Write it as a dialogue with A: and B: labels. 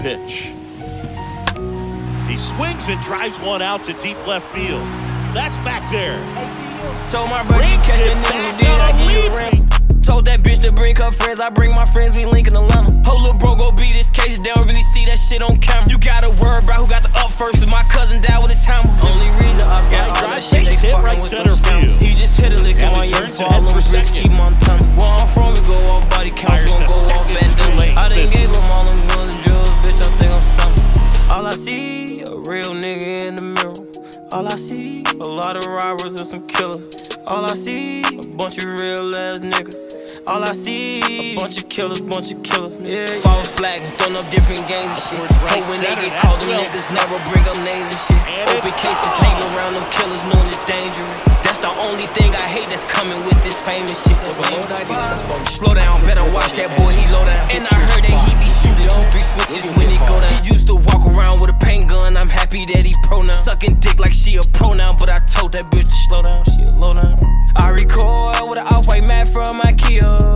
A: pitch. He swings and drives one out to deep left field. That's back there.
B: Told my brother you catch a nigga who did, I give you a ransom. Told that bitch to bring her friends, I bring my friends, we link in Atlanta. Whole little bro go beat this cage, they don't really see that shit on camera. You gotta worry about who got the up first, and my cousin died with his hammer. Only reason I got all
A: drive
B: that shit,
A: base
B: they
A: hit
B: fucking
A: right
B: with
A: center
B: them
A: field.
B: He just hit a lick
A: And
B: on
A: he
B: your
A: turns
B: ball,
A: heads for
B: them keep Montana. Where a real nigga in the mirror. All I see, a lot of robbers and some killers. All I see, a bunch of real ass niggas. All I see, a bunch of killers, bunch of killers. Yeah, false flag, throwing up different games and shit.
A: Right
B: when they get caught, them niggas never bring up names and shit.
A: And
B: Open cases, hang around them killers, knowing it's dangerous. That's the only thing I hate that's coming with this famous shit. Slow down, better watch that boy, he low down. And I I'm happy that he pronoun. Sucking dick like she a pronoun, but I told that bitch to slow down, she a low down. I record with an off-white mat from Ikea.